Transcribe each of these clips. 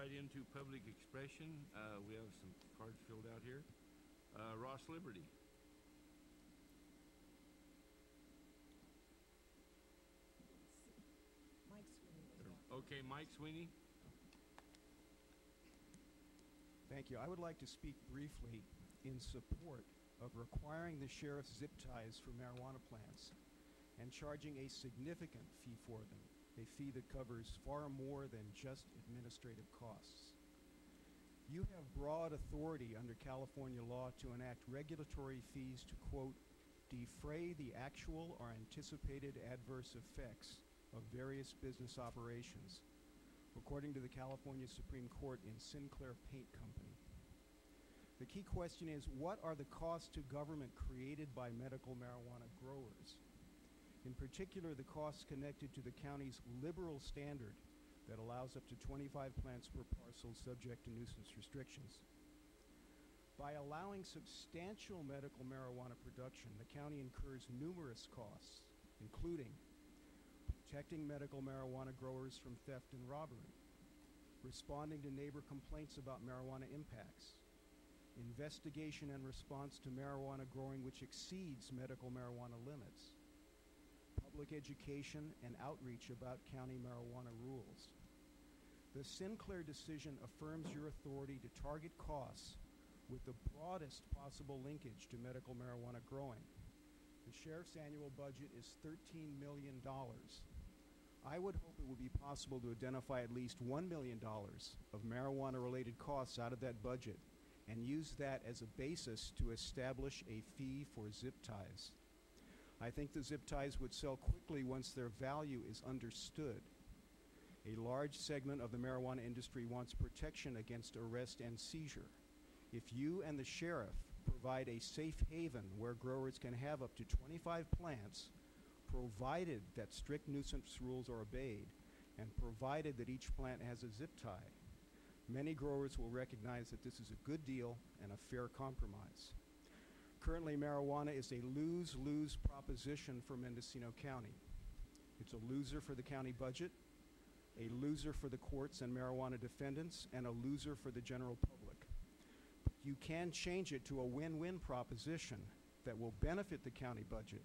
right into public expression. Uh, we have some cards filled out here. Uh, Ross Liberty. Mike Sweeney. Okay, Mike Sweeney. Thank you. I would like to speak briefly in support of requiring the sheriff's zip ties for marijuana plants and charging a significant fee for them, a fee that covers far more than just administrative costs. You have broad authority under California law to enact regulatory fees to, quote, defray the actual or anticipated adverse effects of various business operations, according to the California Supreme Court in Sinclair Paint Company. The key question is, what are the costs to government created by medical marijuana growers? In particular, the costs connected to the county's liberal standard that allows up to 25 plants per parcel subject to nuisance restrictions. By allowing substantial medical marijuana production, the county incurs numerous costs, including protecting medical marijuana growers from theft and robbery, responding to neighbor complaints about marijuana impacts, investigation and response to marijuana growing which exceeds medical marijuana limits, public education and outreach about county marijuana rules. The Sinclair decision affirms your authority to target costs with the broadest possible linkage to medical marijuana growing. The sheriff's annual budget is $13 million. I would hope it would be possible to identify at least $1 million of marijuana related costs out of that budget and use that as a basis to establish a fee for zip ties. I think the zip ties would sell quickly once their value is understood. A large segment of the marijuana industry wants protection against arrest and seizure. If you and the sheriff provide a safe haven where growers can have up to 25 plants, provided that strict nuisance rules are obeyed, and provided that each plant has a zip tie, many growers will recognize that this is a good deal and a fair compromise. Currently, marijuana is a lose-lose proposition for Mendocino County. It's a loser for the county budget, a loser for the courts and marijuana defendants, and a loser for the general public. You can change it to a win-win proposition that will benefit the county budget,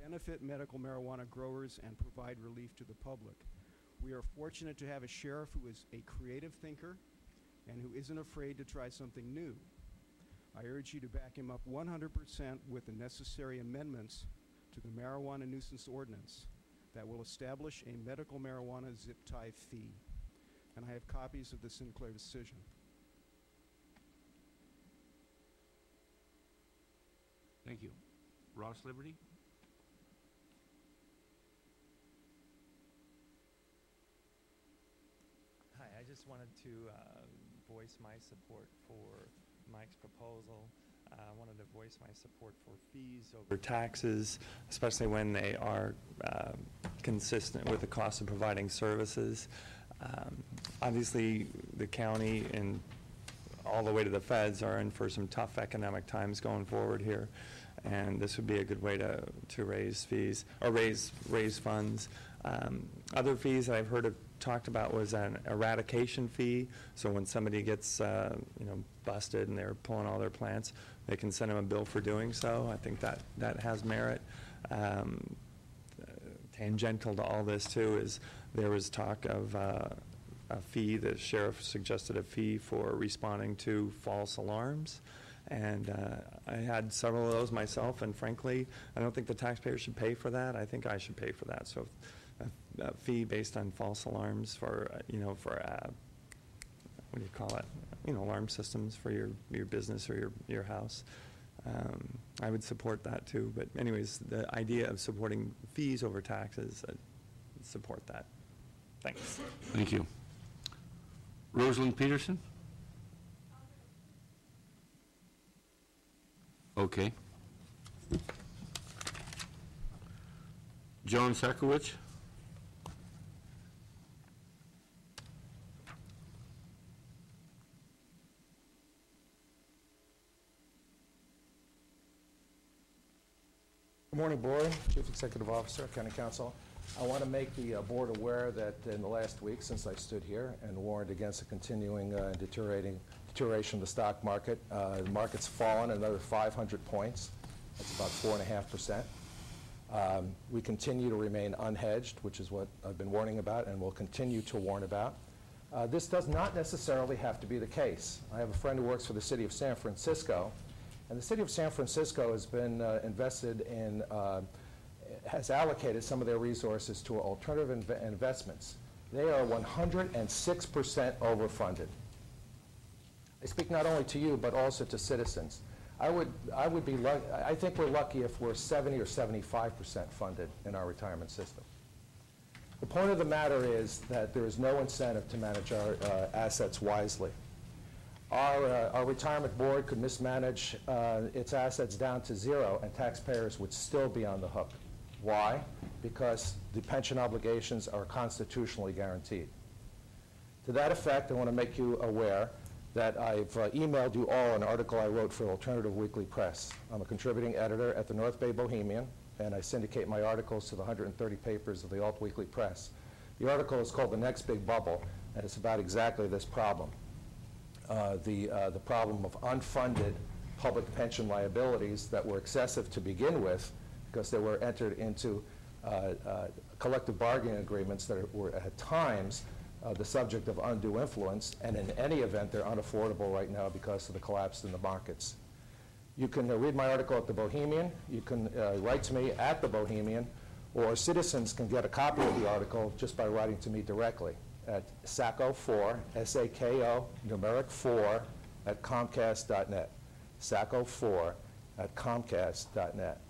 benefit medical marijuana growers, and provide relief to the public. We are fortunate to have a sheriff who is a creative thinker and who isn't afraid to try something new. I urge you to back him up 100% with the necessary amendments to the marijuana nuisance ordinance that will establish a medical marijuana zip tie fee. And I have copies of the Sinclair decision. Thank you. Ross Liberty. Hi, I just wanted to uh, voice my support for Mike's proposal. Uh, I wanted to voice my support for fees over taxes, especially when they are um, consistent with the cost of providing services. Um, Obviously, the county and all the way to the feds are in for some tough economic times going forward here. And this would be a good way to, to raise fees, or raise, raise funds. Um, Other fees that I've heard of talked about was an eradication fee. So when somebody gets, uh, you know, busted and they're pulling all their plants, they can send them a bill for doing so. I think that, that has merit. Um, Tangential to all this too is there was talk of uh, a fee, the sheriff suggested a fee for responding to false alarms. And uh, I had several of those myself, and frankly, I don't think the taxpayer should pay for that. I think I should pay for that. So a, a fee based on false alarms for, uh, you know, for, uh, what do you call it? You know, alarm systems for your, your business or your, your house. Um, I would support that too. But anyways, the idea of supporting fees over taxes, I support that. Thanks. Thank you. Rosalind Peterson? Okay. John Sakowicz? Morning, Board, Chief Executive Officer, County Counsel. I want to make the uh, board aware that in the last week, since I stood here and warned against a continuing uh, deteriorating, deterioration of the stock market, uh, the market's fallen another 500 points. That's about 4.5%. Um, We continue to remain unhedged, which is what I've been warning about and will continue to warn about. Uh, This does not necessarily have to be the case. I have a friend who works for the city of San Francisco, and the city of San Francisco has been uh, invested in, uh, has allocated some of their resources to alternative inve- investments. They are 106% overfunded. I speak not only to you, but also to citizens. I would, I would be, I think we're lucky if we're 70 or 75% funded in our retirement system. The point of the matter is that there is no incentive to manage our uh, assets wisely. Our, uh, our retirement board could mismanage uh, its assets down to zero, and taxpayers would still be on the hook. Why? Because the pension obligations are constitutionally guaranteed. To that effect, I want to make you aware that I've uh, emailed you all an article I wrote for Alternative Weekly Press. I'm a contributing editor at the North Bay Bohemian, and I syndicate my articles to the 130 papers of the Alt Weekly Press. The article is called The Next Big Bubble, and it's about exactly this problem. Uh, the, uh, the problem of unfunded public pension liabilities that were excessive to begin with because they were entered into uh, collective bargaining agreements that were at times the subject of undue influence, and in any event, they're unaffordable right now because of the collapse in the markets. You can uh, read my article at the Bohemian, you can uh, write to me at the Bohemian, or citizens can get a copy of the article just by writing to me directly at SAKO4, S-A-K-O, numeric 4, at Comcast.net. SAKO4 at Comcast.net.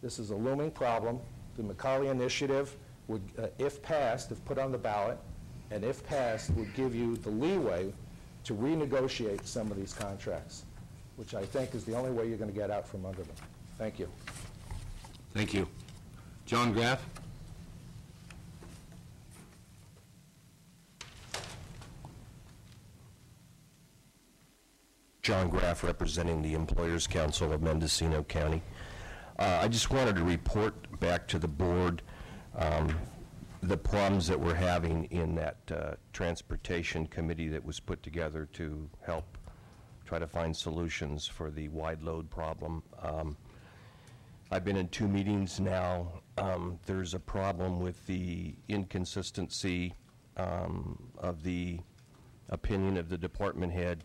This is a looming problem. The Macaulay Initiative would, uh, if passed, if put on the ballot, and if passed, would give you the leeway to renegotiate some of these contracts, which I think is the only way you're going to get out from under them. Thank you. Thank you. John Graff? John Graff, representing the Employers Council of Mendocino County. Uh, I just wanted to report back to the board um, the problems that we're having in that uh, transportation committee that was put together to help try to find solutions for the wide load problem. Um, I've been in two meetings now. Um, There's a problem with the inconsistency um, of the opinion of the department head.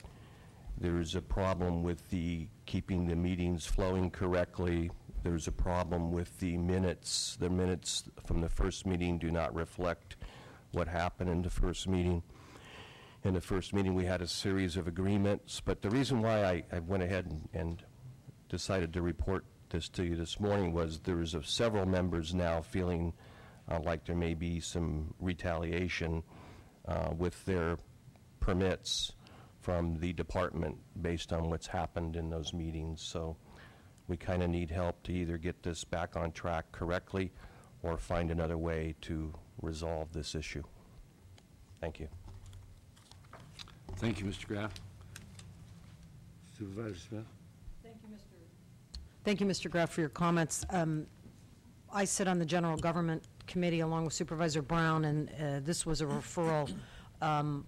There's a problem with the keeping the meetings flowing correctly. There's a problem with the minutes. The minutes from the first meeting do not reflect what happened in the first meeting. In the first meeting, we had a series of agreements, but the reason why I, I went ahead and, and decided to report this to you this morning was there is several members now feeling uh, like there may be some retaliation uh, with their permits from the department based on what's happened in those meetings. So we kind of need help to either get this back on track correctly or find another way to resolve this issue. Thank you. Thank you, Mr. Graff. Supervisor Smith? Thank you, Mr. Thank you, Mr. Graff, for your comments. Um, I sit on the General Government Committee along with Supervisor Brown, and uh, this was a referral um,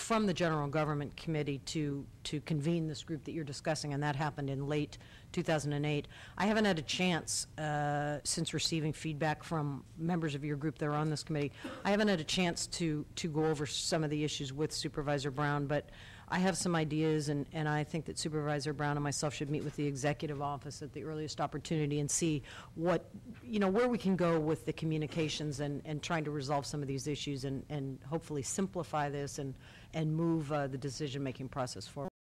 from the General Government Committee to, to convene this group that you're discussing, and that happened in late 2008. I haven't had a chance, uh, since receiving feedback from members of your group that are on this committee, I haven't had a chance to, to go over some of the issues with Supervisor Brown, but I have some ideas, and, and I think that Supervisor Brown and myself should meet with the executive office at the earliest opportunity and see what, you know, where we can go with the communications and, and trying to resolve some of these issues and, and hopefully simplify this and, and move uh, the decision-making process forward.